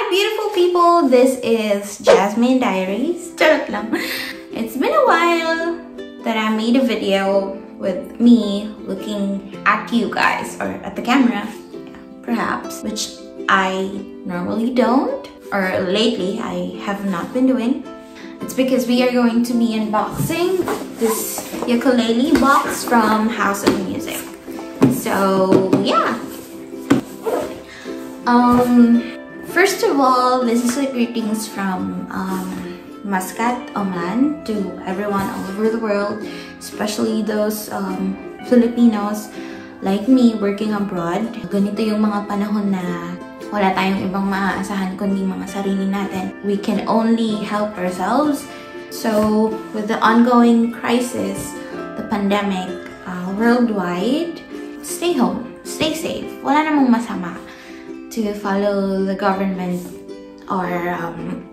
Hi, beautiful people! This is Jasmin Diaries. It's been a while that I made a video with me looking at you guys, or at the camera, perhaps, which I normally don't, or lately I have not been doing. It's because we are going to be unboxing this ukulele box from House of Music. So, yeah. Um, First of all, this is a greetings from um, Muscat, Oman to everyone all over the world, especially those um, Filipinos like me working abroad. Ganito yung mga panahon na wala tayong ibang maaasahan kundi mga sarili natin. We can only help ourselves. So, with the ongoing crisis, the pandemic uh, worldwide, stay home, stay safe. Wala namang masama to follow the government or um,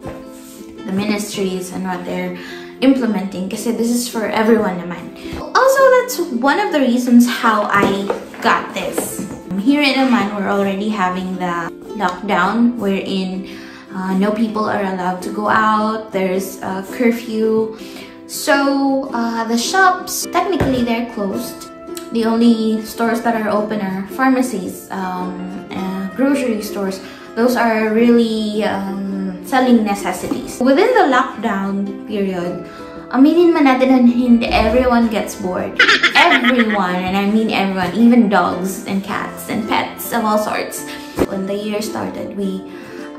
the ministries and what they're implementing because this is for everyone naman. Also, that's one of the reasons how I got this. Here in Oman, we're already having the lockdown wherein uh, no people are allowed to go out. There's a curfew. So uh, the shops, technically they're closed. The only stores that are open are pharmacies, um, grocery stores, those are really um, selling necessities. Within the lockdown period, aminin man natin hindi everyone gets bored. everyone, and I mean everyone, even dogs and cats and pets of all sorts. When the year started, we,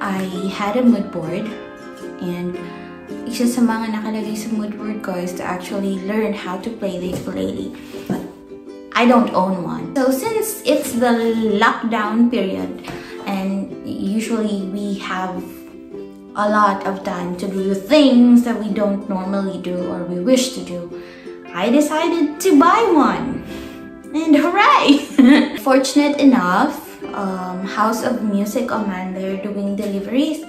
I had a mood board and isa sa mga nakalagay sa mood board ko is to actually learn how to play the ukulele. But I don't own one. So since it's the lockdown period and usually we have a lot of time to do things that we don't normally do or we wish to do, I decided to buy one. And hooray! Fortunate enough, um, House of Music Oman, they're doing deliveries.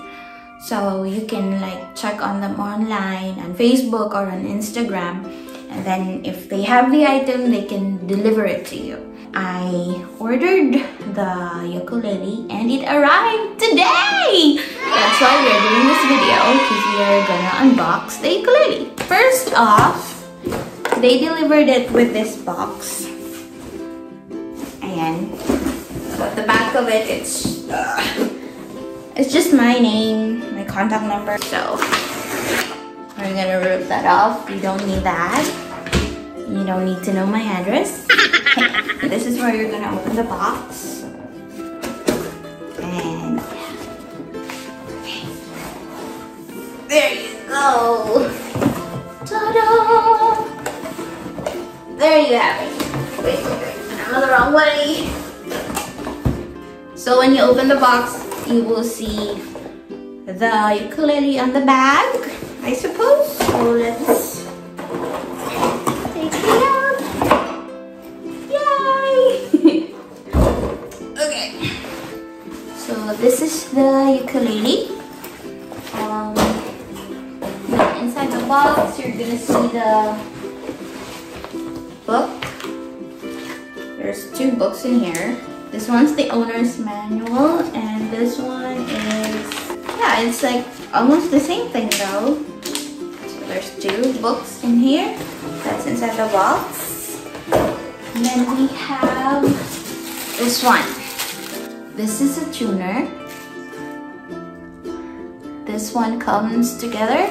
So you can like check on them online on Facebook or on Instagram and then if they have the item, they can deliver it to you. I ordered the ukulele and it arrived today! That's why we're doing this video because we are gonna unbox the ukulele. First off, they delivered it with this box. And at the back of it, it's uh, it's just my name, my contact number. So I'm gonna rip that off. You don't need that. You don't need to know my address. this is where you're gonna open the box. And. There you go. Ta-da! There you have it. Wait, wait, wait. I'm the wrong way. So when you open the box, you will see the ukulele on the bag. I suppose. So let's the ukulele. Um, inside the box, you're gonna see the book. There's two books in here. This one's the owner's manual, and this one is, yeah, it's like almost the same thing though. There's two books in here. That's inside the box. And then we have this one. This is a tuner. This one comes together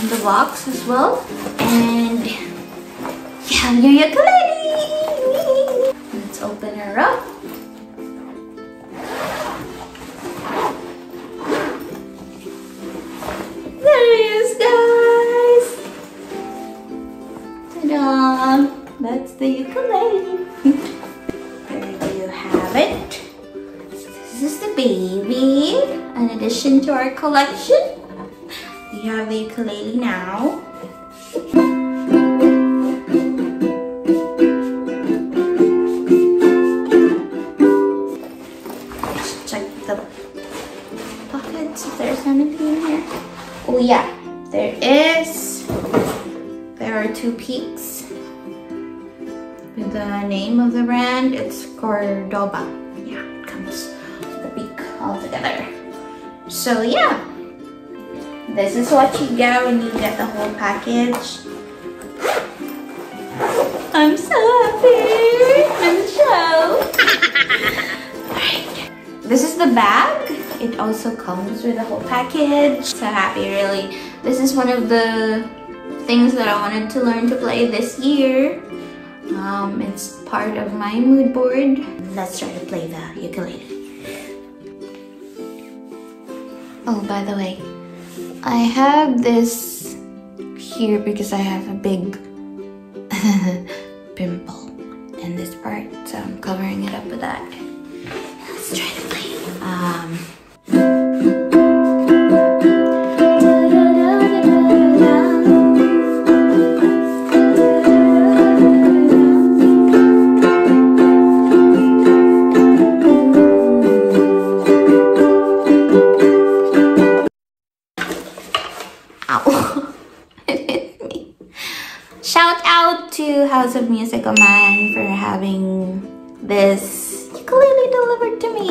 in the box as well. And have your ukulele. Let's open her up. There it is, guys! Ta da! That's the ukulele. there you have it. This is the baby. In addition to our collection, we have a ukulele now. Check the pockets if there's anything in here. Oh yeah, there is. There are two peaks the name of the brand. It's Cordoba. Yeah, it comes with the peak all together. So yeah, this is what you get when you get the whole package. I'm so happy. I'm so. This is the bag. It also comes with the whole package. So happy, really. This is one of the things that I wanted to learn to play this year. Um, it's part of my mood board. Let's try to play the ukulele. Oh, by the way, I have this here because I have a big pimple in this part, so I'm covering it up with that. Let's try to Shout out to House of Music Oman for having this ukulele delivered to me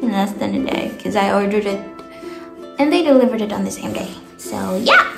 in less than a day because I ordered it and they delivered it on the same day. So yeah.